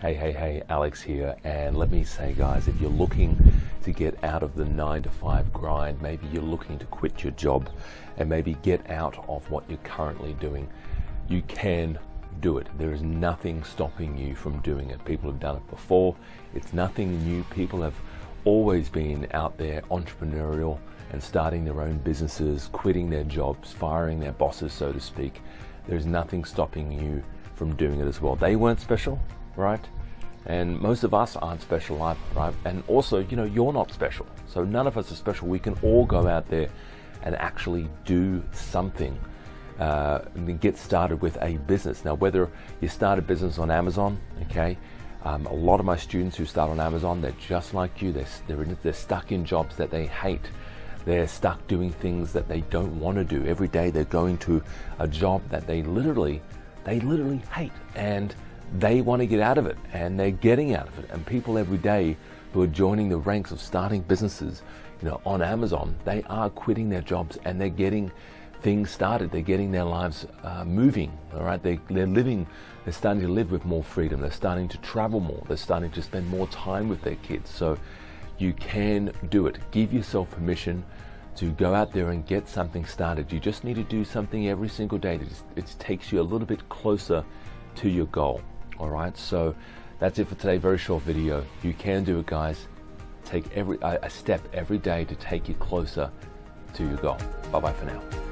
Hey, hey, hey, Alex here. And let me say, guys, if you're looking to get out of the nine to five grind, maybe you're looking to quit your job and maybe get out of what you're currently doing, you can do it. There is nothing stopping you from doing it. People have done it before, it's nothing new. People have always been out there entrepreneurial and starting their own businesses, quitting their jobs, firing their bosses, so to speak. There's nothing stopping you from doing it as well. They weren't special, right? And most of us aren't special, right? And also, you know, you're not special. So none of us are special. We can all go out there and actually do something uh, and get started with a business. Now, whether you start a business on Amazon, okay, um, a lot of my students who start on Amazon, they're just like you. They're, they're, in, they're stuck in jobs that they hate. They're stuck doing things that they don't want to do. Every day they're going to a job that they literally, they literally hate. And they want to get out of it and they're getting out of it. And people every day who are joining the ranks of starting businesses, you know, on Amazon, they are quitting their jobs and they're getting things started. They're getting their lives uh, moving. All right, they, they're living. They're starting to live with more freedom. They're starting to travel more. They're starting to spend more time with their kids. So you can do it. Give yourself permission to go out there and get something started. You just need to do something every single day that it takes you a little bit closer to your goal. All right, so that's it for today. Very short video. You can do it, guys. Take every a step every day to take you closer to your goal. Bye bye for now.